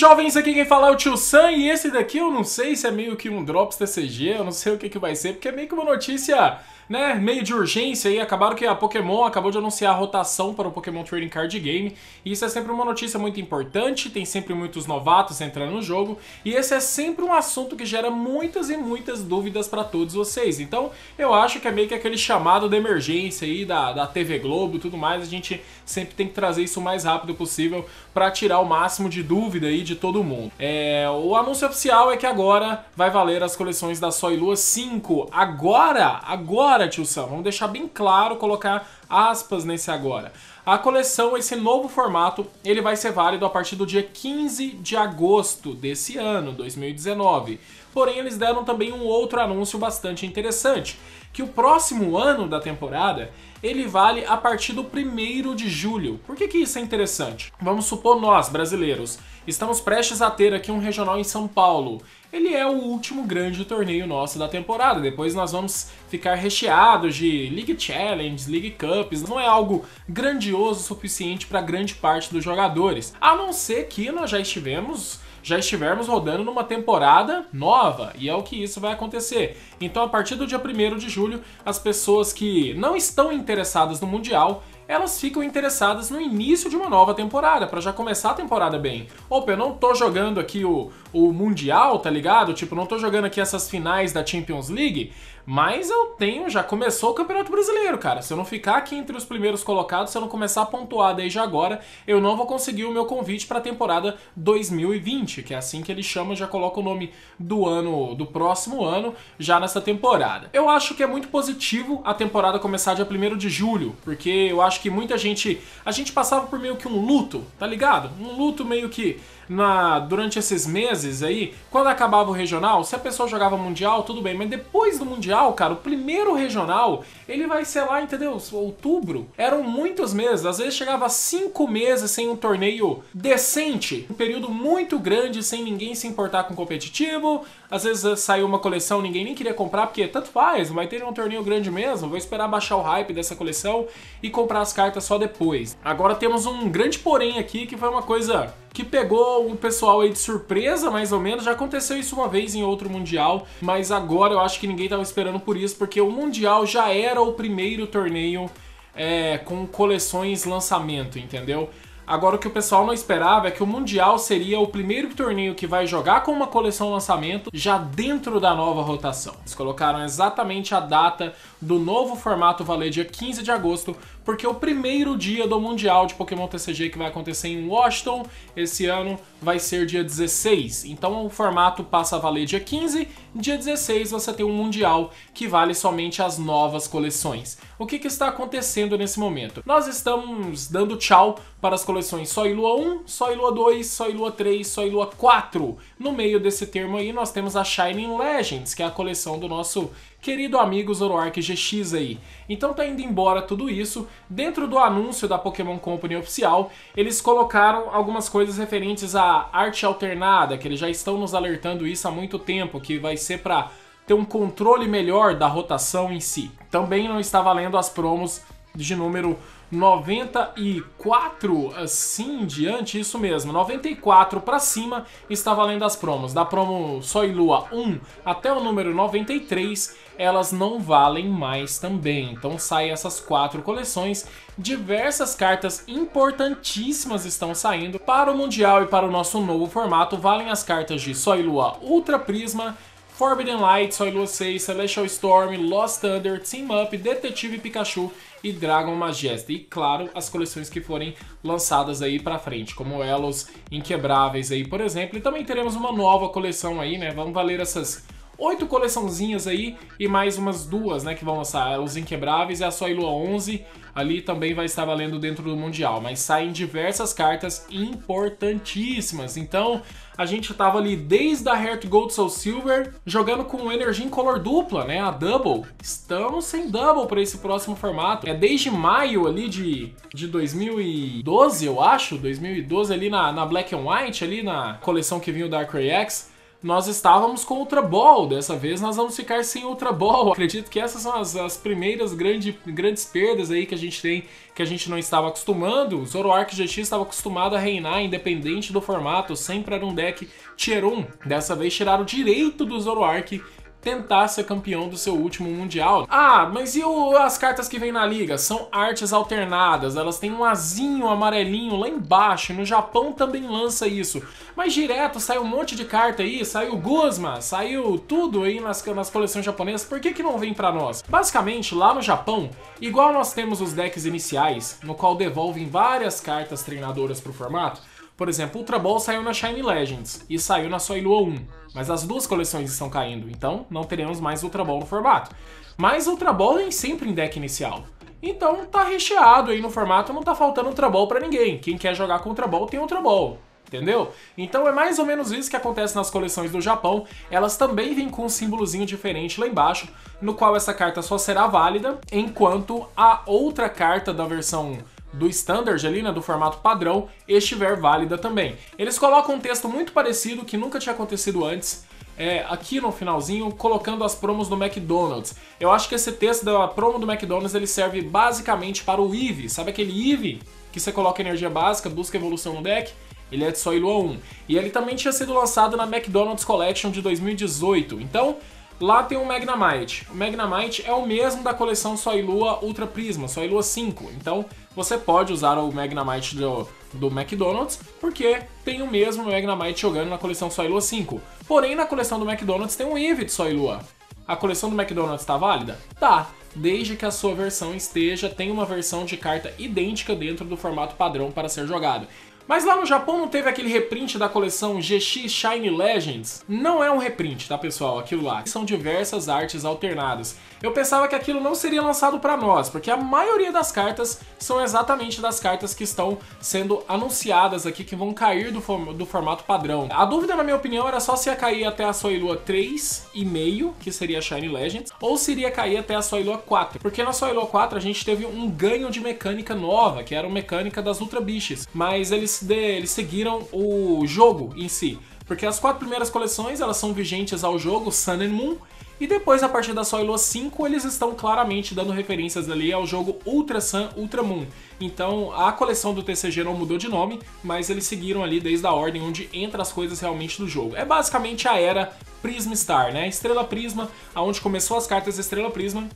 Jovens, aqui quem fala é o Tio Sam, e esse daqui eu não sei se é meio que um Drops TCG, eu não sei o que, que vai ser, porque é meio que uma notícia né, meio de urgência aí, acabaram que a Pokémon acabou de anunciar a rotação para o Pokémon Trading Card Game, e isso é sempre uma notícia muito importante, tem sempre muitos novatos entrando no jogo, e esse é sempre um assunto que gera muitas e muitas dúvidas para todos vocês. Então, eu acho que é meio que aquele chamado de emergência aí da, da TV Globo e tudo mais, a gente sempre tem que trazer isso o mais rápido possível para tirar o máximo de dúvida aí de todo mundo. É, o anúncio oficial é que agora vai valer as coleções da Sol e Lua 5. Agora, agora agora, tio Sam. Vamos deixar bem claro, colocar aspas nesse agora. A coleção, esse novo formato, ele vai ser válido a partir do dia 15 de agosto desse ano, 2019. Porém, eles deram também um outro anúncio bastante interessante, que o próximo ano da temporada, ele vale a partir do 1 de julho. Por que, que isso é interessante? Vamos supor nós, brasileiros, estamos prestes a ter aqui um regional em São Paulo ele é o último grande torneio nosso da temporada. Depois nós vamos ficar recheados de League Challenges, League Cups. Não é algo grandioso o suficiente para grande parte dos jogadores. A não ser que nós já estivemos já estivermos rodando numa temporada nova, e é o que isso vai acontecer. Então, a partir do dia 1 de julho, as pessoas que não estão interessadas no Mundial, elas ficam interessadas no início de uma nova temporada, para já começar a temporada bem. Opa, eu não tô jogando aqui o, o Mundial, tá ligado? Tipo, não tô jogando aqui essas finais da Champions League, mas eu tenho, já começou o Campeonato Brasileiro, cara. Se eu não ficar aqui entre os primeiros colocados, se eu não começar a pontuar desde agora, eu não vou conseguir o meu convite para a temporada 2020, que é assim que ele chama, já coloca o nome do ano, do próximo ano, já nessa temporada. Eu acho que é muito positivo a temporada começar dia 1 de julho, porque eu acho que muita gente, a gente passava por meio que um luto, tá ligado? Um luto meio que na, durante esses meses aí, quando acabava o regional, se a pessoa jogava mundial, tudo bem, mas depois do mundial, cara, o primeiro regional, ele vai ser lá, entendeu? Outubro. Eram muitos meses, às vezes chegava cinco meses sem um torneio decente, um período muito grande sem ninguém se importar com competitivo. Às vezes saiu uma coleção, ninguém nem queria comprar, porque tanto faz, vai ter um torneio grande mesmo, vou esperar baixar o hype dessa coleção e comprar as cartas só depois. Agora temos um grande porém aqui, que foi uma coisa que pegou o pessoal aí de surpresa, mais ou menos. Já aconteceu isso uma vez em outro Mundial, mas agora eu acho que ninguém estava esperando por isso, porque o Mundial já era o primeiro torneio é, com coleções lançamento, entendeu? Agora o que o pessoal não esperava é que o Mundial seria o primeiro torneio que vai jogar com uma coleção lançamento já dentro da nova rotação. Eles colocaram exatamente a data do novo formato valer dia 15 de agosto, porque o primeiro dia do Mundial de Pokémon TCG que vai acontecer em Washington esse ano vai ser dia 16. Então o formato passa a valer dia 15, dia 16 você tem um Mundial que vale somente as novas coleções. O que, que está acontecendo nesse momento? Nós estamos dando tchau para as coleções Só e Lua 1, Só e Lua 2, Só e Lua 3, Só e Lua 4. No meio desse termo aí nós temos a Shining Legends, que é a coleção do nosso querido amigo Zoroark GX aí. Então tá indo embora tudo isso. Dentro do anúncio da Pokémon Company oficial, eles colocaram algumas coisas referentes à arte alternada, que eles já estão nos alertando isso há muito tempo, que vai ser para ter um controle melhor da rotação em si. Também não está valendo as promos de número 94 assim em diante, isso mesmo, 94 para cima está valendo as promos. Da promo Só e Lua 1 até o número 93, elas não valem mais também. Então saem essas quatro coleções. Diversas cartas importantíssimas estão saindo para o Mundial e para o nosso novo formato. Valem as cartas de Só e Lua Ultra Prisma, Forbidden Light, Só e Lua 6, Celestial Storm, Lost Thunder, Team Up, Detetive Pikachu e Dragon Majesty. E claro, as coleções que forem lançadas aí pra frente, como Elos Inquebráveis aí, por exemplo. E também teremos uma nova coleção aí, né? Vamos valer essas oito coleçãozinhas aí e mais umas duas, né, que vão lançar, os Inquebráveis e a Soilua 11, ali também vai estar valendo dentro do Mundial, mas saem diversas cartas importantíssimas, então a gente tava ali desde a Heart Gold Soul Silver, jogando com Energy em color dupla, né, a Double, estamos sem Double para esse próximo formato, é desde maio ali de, de 2012, eu acho, 2012 ali na, na Black and White, ali na coleção que vinha o Dark X, nós estávamos com Ultra Ball. Dessa vez nós vamos ficar sem Ultra Ball. Acredito que essas são as, as primeiras grande, grandes perdas aí que a gente tem, que a gente não estava acostumando. O Zoroark GX estava acostumado a reinar independente do formato, sempre era um deck Tier 1. Dessa vez tiraram o direito do Zoroark tentar ser campeão do seu último mundial. Ah, mas e o, as cartas que vem na liga? São artes alternadas, elas têm um azinho amarelinho lá embaixo, no Japão também lança isso. Mas direto saiu um monte de carta aí, saiu Guzma, saiu tudo aí nas, nas coleções japonesas, por que que não vem pra nós? Basicamente, lá no Japão, igual nós temos os decks iniciais, no qual devolvem várias cartas treinadoras pro formato, por exemplo, Ultra Ball saiu na Shiny Legends e saiu na Soilua 1, mas as duas coleções estão caindo, então não teremos mais Ultra Ball no formato. Mas Ultra Ball nem sempre em deck inicial. Então tá recheado aí no formato, não tá faltando Ultra Ball pra ninguém. Quem quer jogar com Ultra Ball tem Ultra Ball. Entendeu? Então é mais ou menos isso que acontece nas coleções do Japão. Elas também vêm com um símbolozinho diferente lá embaixo, no qual essa carta só será válida, enquanto a outra carta da versão do standard ali, né, do formato padrão, estiver válida também. Eles colocam um texto muito parecido que nunca tinha acontecido antes, é, aqui no finalzinho, colocando as promos do McDonald's. Eu acho que esse texto da promo do McDonald's ele serve basicamente para o EVE. Sabe aquele EVE que você coloca energia básica, busca evolução no deck? Ele é de Soilua 1. E ele também tinha sido lançado na McDonald's Collection de 2018. Então, Lá tem o Magnamite. O Magnamite é o mesmo da coleção Soilua Ultra Prisma, Soilua 5. Então você pode usar o Magnamite do, do McDonald's, porque tem o mesmo Magnamite jogando na coleção Soilua 5. Porém, na coleção do McDonald's tem um Eevee de Soilua. A coleção do McDonald's está válida? Tá, desde que a sua versão esteja, tem uma versão de carta idêntica dentro do formato padrão para ser jogado. Mas lá no Japão não teve aquele reprint da coleção GX Shine Legends? Não é um reprint, tá pessoal? Aquilo lá. São diversas artes alternadas. Eu pensava que aquilo não seria lançado para nós, porque a maioria das cartas são exatamente das cartas que estão sendo anunciadas aqui, que vão cair do, form do formato padrão. A dúvida, na minha opinião, era só se ia cair até a Soilua 3,5, que seria a Shine Legends, ou se iria cair até a Soilua 4. Porque na Soilua 4 a gente teve um ganho de mecânica nova, que era a mecânica das Ultra Biches. Mas eles de, eles seguiram o jogo em si. Porque as quatro primeiras coleções elas são vigentes ao jogo Sun and Moon. E depois, a partir da Soilo 5, eles estão claramente dando referências ali ao jogo Ultra Sun, Ultra Moon. Então, a coleção do TCG não mudou de nome, mas eles seguiram ali desde a ordem onde entra as coisas realmente do jogo. É basicamente a era Prisma Star, né? Estrela Prisma, aonde começou as cartas Estrela Prisma,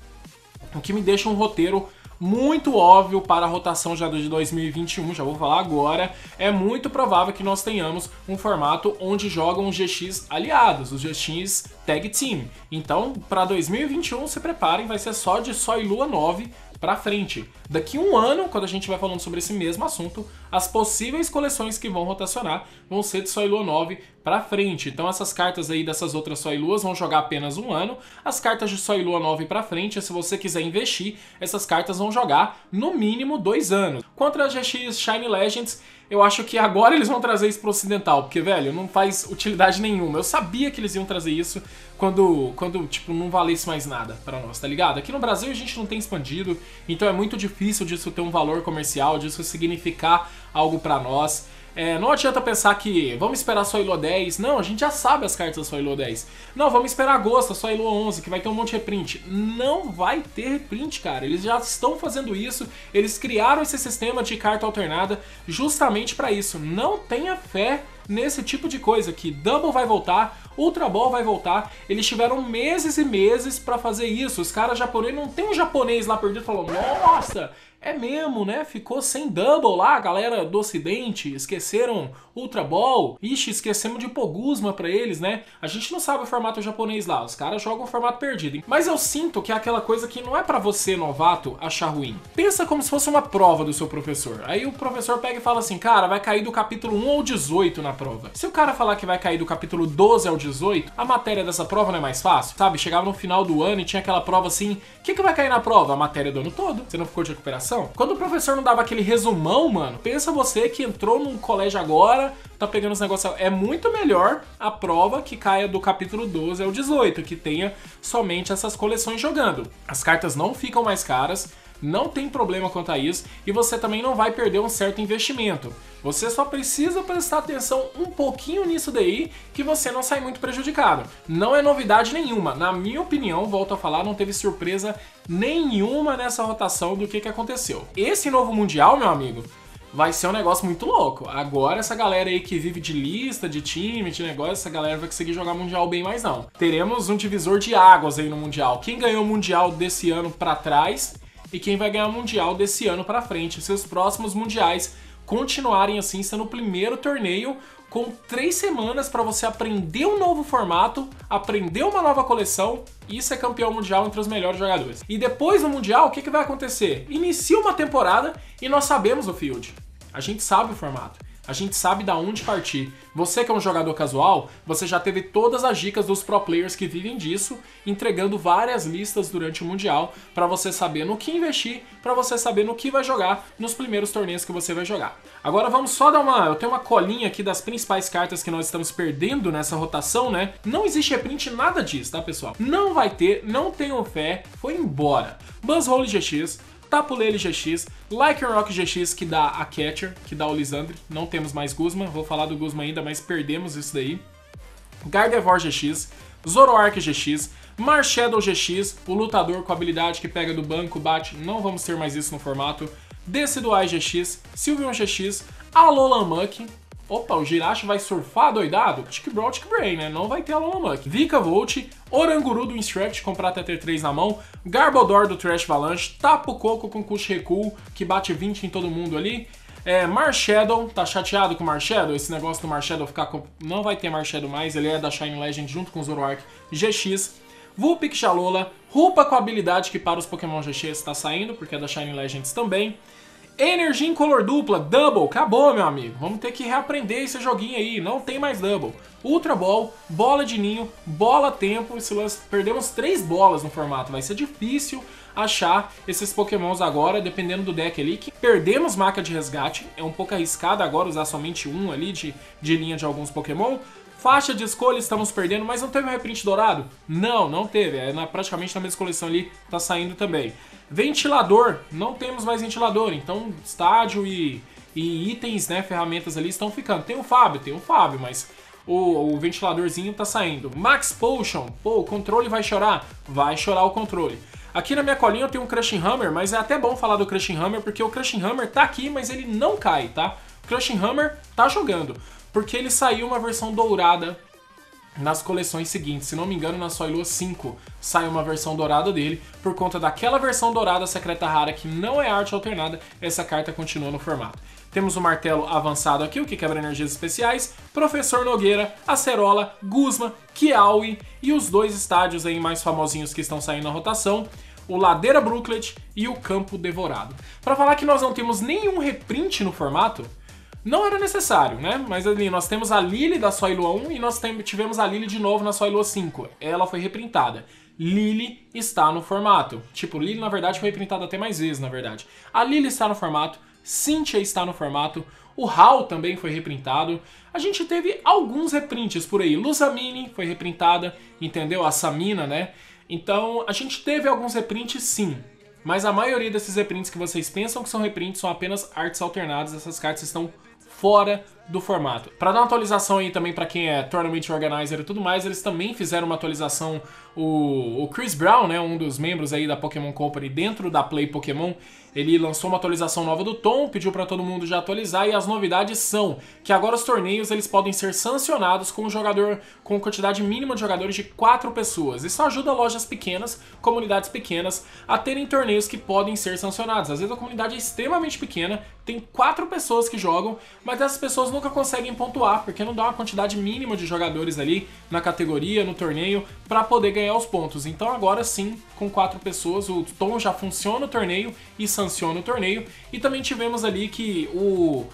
o que me deixa um roteiro muito óbvio para a rotação já de 2021, já vou falar agora, é muito provável que nós tenhamos um formato onde jogam os GX aliados, os GX Tag Team. Então, para 2021, se preparem, vai ser só de Só e Lua 9 para frente. Daqui um ano, quando a gente vai falando sobre esse mesmo assunto, as possíveis coleções que vão rotacionar vão ser de Soilua 9 para frente. Então essas cartas aí dessas outras Soiluas vão jogar apenas um ano. As cartas de Soilua 9 para frente, se você quiser investir, essas cartas vão jogar no mínimo dois anos. Contra a GX Shine Legends, eu acho que agora eles vão trazer isso pro ocidental, porque, velho, não faz utilidade nenhuma. Eu sabia que eles iam trazer isso quando, quando tipo, não valesse mais nada para nós, tá ligado? Aqui no Brasil a gente não tem expandido, então é muito difícil disso ter um valor comercial, disso significar algo para nós. É, não adianta pensar que vamos esperar só Ilo 10. Não, a gente já sabe as cartas só Ilo 10. Não, vamos esperar agosto, só Ilo 11, que vai ter um monte de reprint. Não vai ter reprint, cara. Eles já estão fazendo isso. Eles criaram esse sistema de carta alternada justamente para isso. Não tenha fé nesse tipo de coisa que Double vai voltar, Ultra Ball vai voltar. Eles tiveram meses e meses para fazer isso. Os caras japoneses não tem um japonês lá perdido falando: "Nossa, é mesmo, né? Ficou sem double lá, galera do ocidente, esqueceram Ultra Ball. Ixi, esquecemos de Poguzma pra eles, né? A gente não sabe o formato japonês lá, os caras jogam o formato perdido. Mas eu sinto que é aquela coisa que não é para você, novato, achar ruim. Pensa como se fosse uma prova do seu professor. Aí o professor pega e fala assim, cara, vai cair do capítulo 1 ao 18 na prova. Se o cara falar que vai cair do capítulo 12 ao 18, a matéria dessa prova não é mais fácil? Sabe, chegava no final do ano e tinha aquela prova assim, o que, que vai cair na prova? A matéria do ano todo. Você não ficou de recuperação? Quando o professor não dava aquele resumão, mano, pensa você que entrou num colégio agora, tá pegando os negócios. É muito melhor a prova que caia do capítulo 12 ao 18, que tenha somente essas coleções jogando. As cartas não ficam mais caras, Não tem problema quanto a isso e você também não vai perder um certo investimento. Você só precisa prestar atenção um pouquinho nisso daí que você não sai muito prejudicado. Não é novidade nenhuma. Na minha opinião, volto a falar, não teve surpresa nenhuma nessa rotação do que, que aconteceu. Esse novo Mundial, meu amigo, vai ser um negócio muito louco. Agora essa galera aí que vive de lista, de time, de negócio, essa galera vai conseguir jogar Mundial bem mais não. Teremos um divisor de águas aí no Mundial. Quem ganhou o Mundial desse ano para trás e quem vai ganhar o Mundial desse ano para frente. Seus próximos Mundiais continuarem assim, sendo o primeiro torneio com três semanas para você aprender um novo formato, aprender uma nova coleção e ser campeão mundial entre os melhores jogadores. E depois no Mundial, o que, que vai acontecer? Inicia uma temporada e nós sabemos o field. A gente sabe o formato. A gente sabe da onde partir. Você que é um jogador casual, você já teve todas as dicas dos pro players que vivem disso, entregando várias listas durante o mundial para você saber no que investir, para você saber no que vai jogar nos primeiros torneios que você vai jogar. Agora vamos só dar uma, eu tenho uma colinha aqui das principais cartas que nós estamos perdendo nessa rotação, né? Não existe reprint nada disso, tá, pessoal? Não vai ter, não tenham fé, foi embora. Buzzhole GX, Tapulele GX, Like Rock GX que dá a Catcher, que dá o Lisandre. Não temos mais Guzma, vou falar do Guzma ainda, mas perdemos isso daí. Gardevoir GX, Zoroark GX, Marshadow GX, o lutador com habilidade que pega do banco, bate, não vamos ter mais isso no formato. Decidueye GX, Sylveon GX, Alolan Muck, Opa, o Jirachi vai surfar doidado? Tick Brawl, Tick Brain, né? Não vai ter Alolan Muck. Vika Volt, Oranguru do Instruct com prata ter 3 na mão, Garbodor do Trash Avalanche, Tapo Coco com Kush Recuo, que bate 20 em todo mundo ali. É, Marshadow, tá chateado com Marshadow? Esse negócio do Marshadow ficar com... Não vai ter Marshadow mais, ele é da Shine Legend junto com Zoroark GX. Vulpix Xalola, Rupa com habilidade que para os Pokémon GX está saindo, porque é da Shine Legends também. Energia em color dupla, Double, acabou, meu amigo. Vamos ter que reaprender esse joguinho aí, não tem mais Double. Ultra Ball, Bola de Ninho, Bola Tempo, perdemos três bolas no formato. Vai ser difícil achar esses pokémons agora, dependendo do deck ali. Que perdemos Maca de Resgate, é um pouco arriscado agora usar somente um ali de, de linha de alguns pokémon. Faixa de escolha estamos perdendo, mas não teve um reprint dourado? Não, não teve. É na, praticamente na mesma coleção ali, tá saindo também. Ventilador, não temos mais ventilador, então estádio e, e itens, né, ferramentas ali estão ficando. Tem o Fábio, tem o Fábio, mas o, o, ventiladorzinho tá saindo. Max Potion, pô, o controle vai chorar? Vai chorar o controle. Aqui na minha colinha eu tenho um Crushing Hammer, mas é até bom falar do Crushing Hammer, porque o Crushing Hammer tá aqui, mas ele não cai, tá? Crushing Hammer tá jogando, porque ele saiu uma versão dourada nas coleções seguintes. Se não me engano, na Soilua 5 sai uma versão dourada dele. Por conta daquela versão dourada secreta rara que não é arte alternada, essa carta continua no formato. Temos o martelo avançado aqui, o que quebra energias especiais, Professor Nogueira, Acerola, Guzma, Kiawi e os dois estádios aí mais famosinhos que estão saindo na rotação, o Ladeira Brooklet e o Campo Devorado. Para falar que nós não temos nenhum reprint no formato, não era necessário, né? Mas ali, nós temos a Lily da Soilua 1 e nós tivemos a Lily de novo na Soilua 5. Ela foi reprintada. Lily está no formato. Tipo, Lily na verdade foi reprintada até mais vezes, na verdade. A Lily está no formato, Cynthia está no formato, o Hal também foi reprintado. A gente teve alguns reprints por aí. Luzamine foi reprintada, entendeu? A Samina, né? Então, a gente teve alguns reprints sim. Mas a maioria desses reprints que vocês pensam que são reprints são apenas artes alternadas. Essas cartas estão fora do formato. Para dar uma atualização aí também para quem é Tournament Organizer e tudo mais, eles também fizeram uma atualização. O, o Chris Brown, né, um dos membros aí da Pokémon Company dentro da Play Pokémon, ele lançou uma atualização nova do Tom, pediu para todo mundo já atualizar e as novidades são que agora os torneios eles podem ser sancionados com um jogador com quantidade mínima de jogadores de 4 pessoas. Isso ajuda lojas pequenas, comunidades pequenas a terem torneios que podem ser sancionados. Às vezes a comunidade é extremamente pequena, tem 4 pessoas que jogam, mas essas pessoas nunca conseguem pontuar, porque não dá uma quantidade mínima de jogadores ali na categoria, no torneio, para poder ganhar os pontos. Então agora sim, com quatro pessoas, o Tom já funciona o torneio e sanciona o torneio. E também tivemos ali que o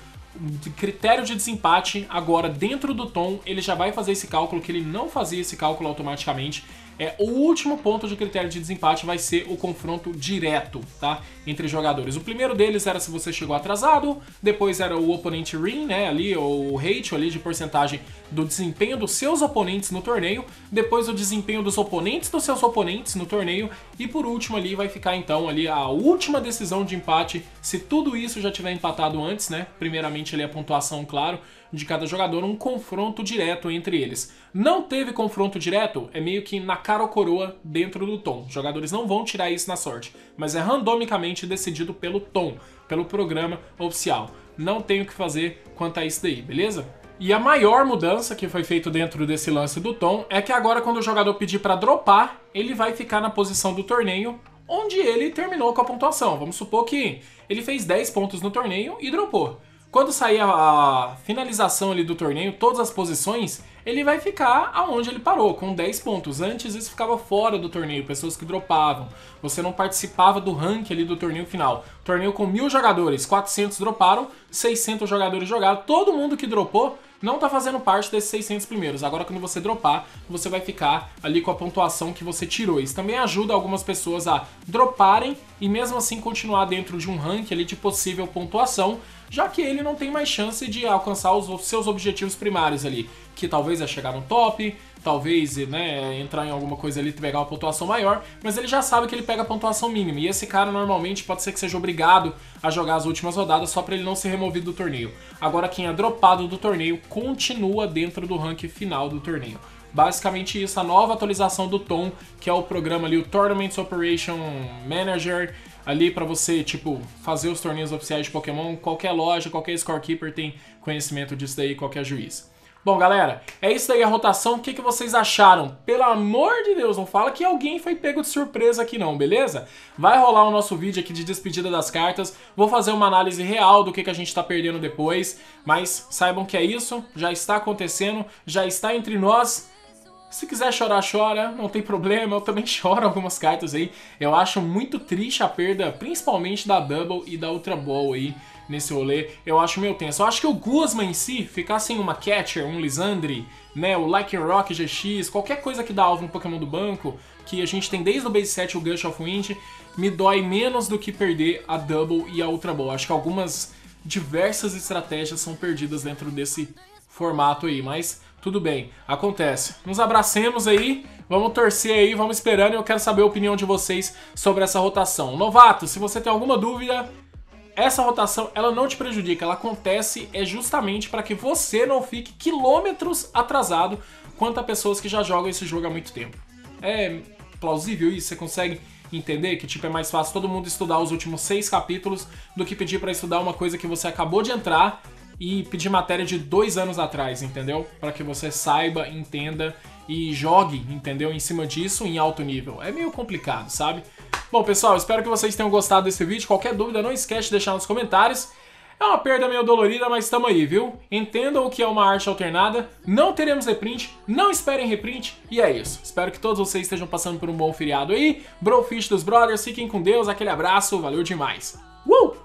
critério de desempate agora dentro do Tom, ele já vai fazer esse cálculo que ele não fazia esse cálculo automaticamente É o último ponto de critério de desempate vai ser o confronto direto, tá? Entre jogadores. O primeiro deles era se você chegou atrasado, depois era o oponente ring, né? Ali, o ratio ali de porcentagem do desempenho dos seus oponentes no torneio, depois o desempenho dos oponentes dos seus oponentes no torneio, e por último ali vai ficar então ali a última decisão de empate, se tudo isso já tiver empatado antes, né? Primeiramente ali a pontuação, claro, de cada jogador, um confronto direto entre eles. Não teve confronto direto, é meio que na cara ou coroa dentro do tom. Os jogadores não vão tirar isso na sorte, mas é randomicamente decidido pelo tom, pelo programa oficial. Não tem o que fazer quanto a isso daí, beleza? E a maior mudança que foi feito dentro desse lance do tom é que agora quando o jogador pedir para dropar, ele vai ficar na posição do torneio onde ele terminou com a pontuação. Vamos supor que ele fez 10 pontos no torneio e dropou. Quando sair a finalização ali do torneio, todas as posições, ele vai ficar aonde ele parou, com 10 pontos. Antes isso ficava fora do torneio, pessoas que dropavam. Você não participava do ranking ali do torneio final. Torneio com mil jogadores, 400 droparam, 600 jogadores jogaram. Todo mundo que dropou não tá fazendo parte desses 600 primeiros. Agora, quando você dropar, você vai ficar ali com a pontuação que você tirou. Isso também ajuda algumas pessoas a droparem e mesmo assim continuar dentro de um ranking ali de possível pontuação, já que ele não tem mais chance de alcançar os seus objetivos primários ali, que talvez é chegar no top, talvez né, entrar em alguma coisa ali e pegar uma pontuação maior, mas ele já sabe que ele pega a pontuação mínima. E esse cara normalmente pode ser que seja obrigado a jogar as últimas rodadas só para ele não ser removido do torneio. Agora quem é dropado do torneio continua dentro do ranking final do torneio. Basicamente isso, a nova atualização do Tom, que é o programa ali, o Tournament Operation Manager, ali para você, tipo, fazer os torneios oficiais de Pokémon. Qualquer loja, qualquer scorekeeper tem conhecimento disso daí, qualquer juiz. Bom, galera, é isso aí a rotação. O que, que vocês acharam? Pelo amor de Deus, não fala que alguém foi pego de surpresa aqui não, beleza? Vai rolar o nosso vídeo aqui de despedida das cartas. Vou fazer uma análise real do que, que a gente tá perdendo depois. Mas saibam que é isso, já está acontecendo, já está entre nós. Se quiser chorar, chora, não tem problema, eu também choro algumas cartas aí. Eu acho muito triste a perda, principalmente da Double e da Ultra Ball aí nesse rolê, eu acho meio tenso. Eu acho que o Guzma em si, ficar sem uma Catcher, um Lisandre, né, o Rock GX, qualquer coisa que dá alvo no Pokémon do banco, que a gente tem desde o Base 7 o Gush of Wind, me dói menos do que perder a Double e a Ultra Ball. Acho que algumas diversas estratégias são perdidas dentro desse formato aí, mas tudo bem, acontece. Nos abracemos aí, vamos torcer aí, vamos esperando eu quero saber a opinião de vocês sobre essa rotação. Novato, se você tem alguma dúvida, essa rotação ela não te prejudica, ela acontece é justamente para que você não fique quilômetros atrasado quanto a pessoas que já jogam esse jogo há muito tempo. É plausível isso? Você consegue entender que tipo é mais fácil todo mundo estudar os últimos seis capítulos do que pedir para estudar uma coisa que você acabou de entrar e pedir matéria de dois anos atrás, entendeu? Para que você saiba, entenda e jogue, entendeu? Em cima disso em alto nível. É meio complicado, sabe? Bom, pessoal, espero que vocês tenham gostado desse vídeo. Qualquer dúvida, não esquece de deixar nos comentários. É uma perda meio dolorida, mas estamos aí, viu? Entendam o que é uma arte alternada, não teremos reprint, não esperem reprint, e é isso. Espero que todos vocês estejam passando por um bom feriado aí. Brofish dos Brothers, fiquem com Deus, aquele abraço, valeu demais. Uh!